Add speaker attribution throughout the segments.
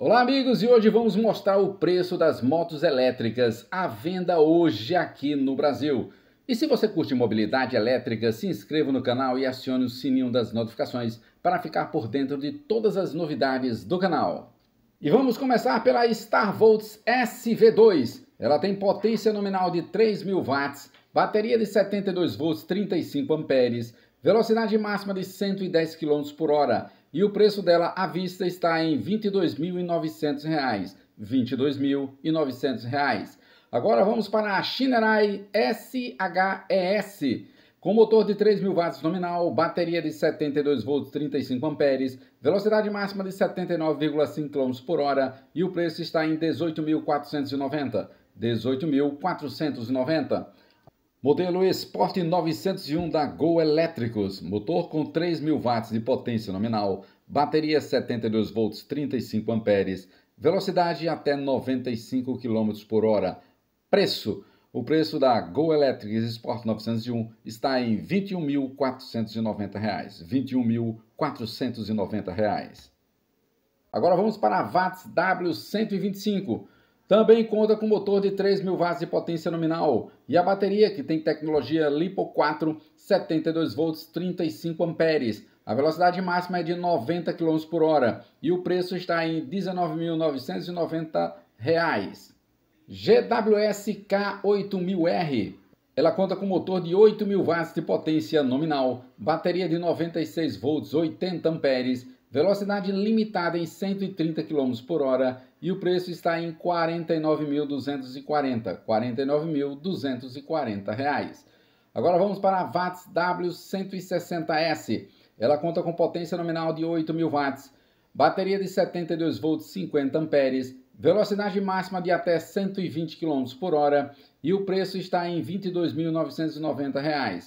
Speaker 1: Olá amigos, e hoje vamos mostrar o preço das motos elétricas à venda hoje aqui no Brasil. E se você curte mobilidade elétrica, se inscreva no canal e acione o sininho das notificações para ficar por dentro de todas as novidades do canal. E vamos começar pela StarVolts SV2. Ela tem potência nominal de 3.000 watts, bateria de 72 volts 35 amperes, velocidade máxima de 110 km por hora e o preço dela à vista está em R$ 22.900. R$ 22.900. Agora vamos para a Shinerai SHES, com motor de 3.000 watts nominal, bateria de 72 volts 35 amperes, velocidade máxima de 79,5 km por hora e o preço está em 18.490. 18.490. Modelo Sport 901 da Go Elétricos, motor com 3.000 watts de potência nominal, bateria 72 volts 35 amperes, velocidade até 95 km por hora. Preço: o preço da Go Electric Sport 901 está em R$ 21.490. R$ 21.490. Agora vamos para a Watts W125 também conta com motor de 3.000 watts de potência nominal e a bateria que tem tecnologia LiPo 4, 72 volts, 35 amperes. A velocidade máxima é de 90 km por hora e o preço está em R$ 19.990. GWS K8000R. Ela conta com motor de 8.000 watts de potência nominal, bateria de 96 volts, 80 amperes Velocidade limitada em 130 km por hora e o preço está em R$ 49.240, 49.240 reais. Agora vamos para a Watts W160S. Ela conta com potência nominal de 8.000 watts, bateria de 72 volts 50 amperes, velocidade máxima de até 120 km por hora e o preço está em R$ 22.990, R$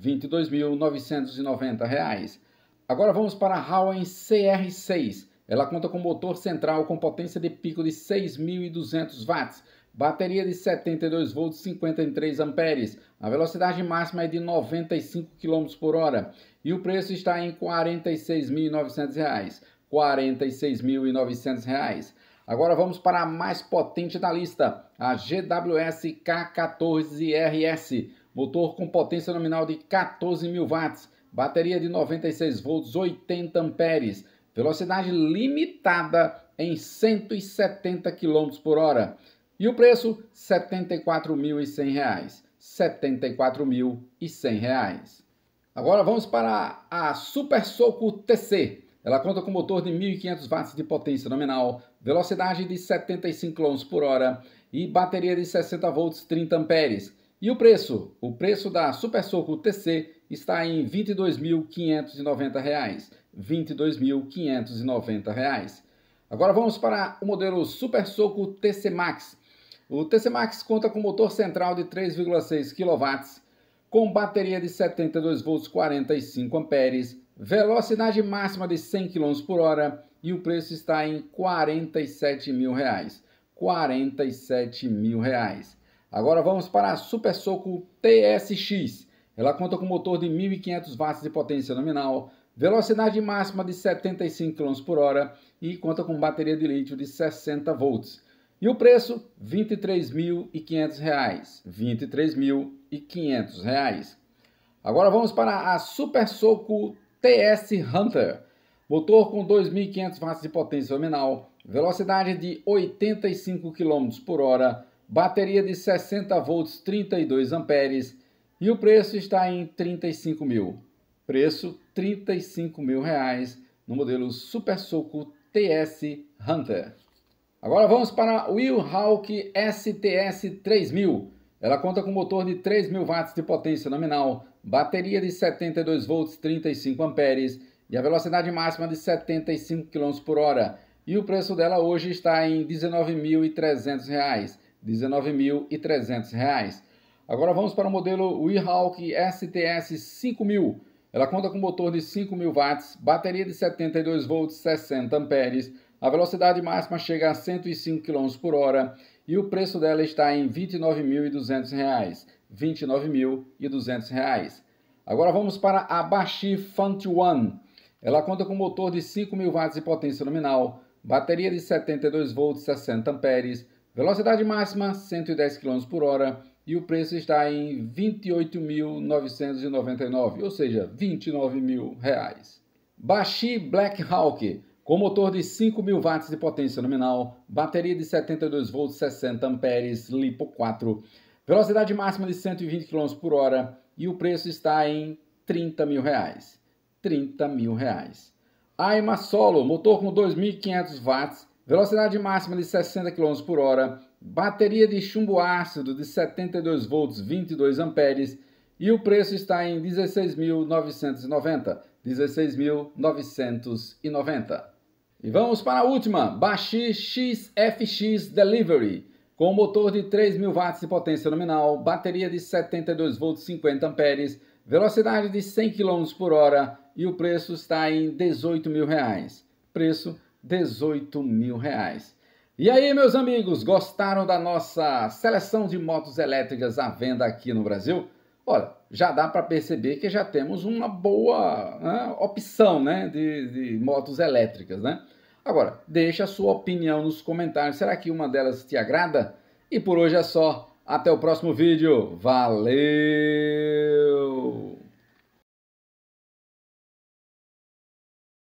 Speaker 1: 22.990. Agora vamos para a Huawei CR6. Ela conta com motor central com potência de pico de 6.200 watts, bateria de 72 volts 53 amperes. A velocidade máxima é de 95 km por hora e o preço está em R$ 46.900. R$ 46.900. Agora vamos para a mais potente da lista, a GWS K14RS, motor com potência nominal de 14.000 watts bateria de 96 volts, 80 amperes, velocidade limitada em 170 km por hora. E o preço, R$ 74.100. R$ 74.100. Agora vamos para a Super Soco TC. Ela conta com motor de 1.500 watts de potência nominal, velocidade de 75 km por hora e bateria de 60 volts 30 amperes. E o preço? O preço da Super Soco TC está em R$ 22.590. R$ 22.590. Agora vamos para o modelo Super Soco TC Max. O TC Max conta com motor central de 3,6 kW, com bateria de 72 volts 45 amperes, velocidade máxima de 100 km por hora e o preço está em 47 mil reais. 47 mil reais. Agora vamos para a Super Soco TSX. Ela conta com motor de 1.500 watts de potência nominal, velocidade máxima de 75 km por hora e conta com bateria de lítio de 60 volts. E o preço, R$ 23.500. R$ 23.500. Agora vamos para a Super Soco TS Hunter. Motor com 2.500 watts de potência nominal, velocidade de 85 km por hora, bateria de 60 volts 32 amperes e o preço está em 35 mil. Preço 35 mil reais no modelo Super Soco TS Hunter. Agora vamos para o Wilhawk STS 3000. Ela conta com motor de 3.000 watts de potência nominal, bateria de 72 volts 35 amperes e a velocidade máxima de 75 km por hora. E o preço dela hoje está em R$ 19.300. R$ 19.300. Agora vamos para o modelo Weehawk STS 5000. Ela conta com motor de 5.000 watts, bateria de 72 volts 60 amperes, a velocidade máxima chega a 105 km por hora e o preço dela está em R$ 29.200. R$ 29.200. Agora vamos para a Bashi Font One. Ela conta com motor de 5.000 watts de potência nominal, bateria de 72 volts 60 amperes, velocidade máxima 110 km por hora e o preço está em 28.999, ou seja, 29 mil reais. Baxi Black Hawk, com motor de 5.000 watts de potência nominal, bateria de 72 volts 60 amperes, LiPo 4, velocidade máxima de 120 km por hora e o preço está em 30 mil reais. 30 mil reais. Aima Solo, motor com 2.500 watts, velocidade máxima de 60 km por hora, bateria de chumbo ácido de 72 volts 22 amperes e o preço está em 16.990, 16.990. E vamos para a última, Baxi XFX Delivery, com motor de 3.000 watts de potência nominal, bateria de 72 volts 50 amperes, velocidade de 100 km por hora e o preço está em 18 mil reais. Preço 18 mil reais. E aí, meus amigos, gostaram da nossa seleção de motos elétricas à venda aqui no Brasil? Olha, já dá para perceber que já temos uma boa né, opção né, de, de motos elétricas, né? Agora, deixa a sua opinião nos comentários. Será que uma delas te agrada? E por hoje é só. Até o próximo vídeo. Valeu!